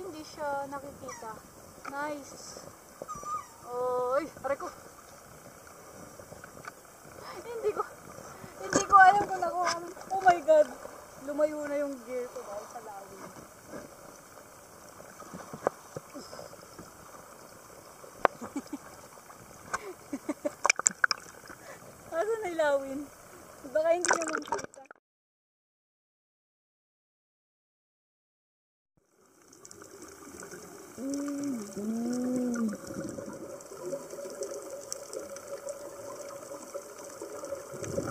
Hindi siya nakikita. Nice. Oy, aray ko. hindi ko, hindi ko alam kung nakuha. Oh my God. Lumayo na yung gear ko dahil sa lawin. Asa na yung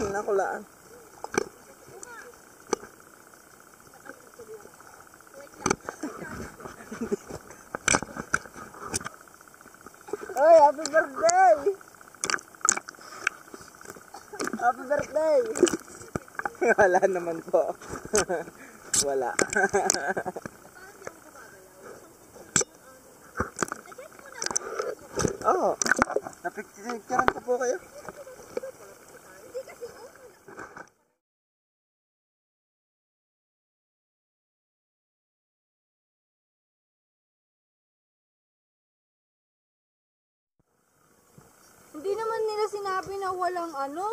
Yo, tinan ako laan. Oy, happy birthday! Happy birthday! Wala naman po. Wala. Oo. Oh, napicturean ko po kayo. Hindi naman nila sinabi na walang ano.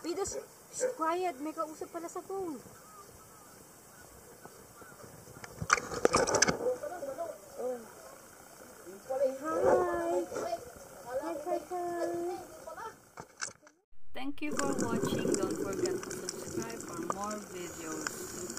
Pida, sh- sh- quiet. May kausap pala sa phone. Hi, hi, hi. Thank you for watching. Don't forget to subscribe for more videos.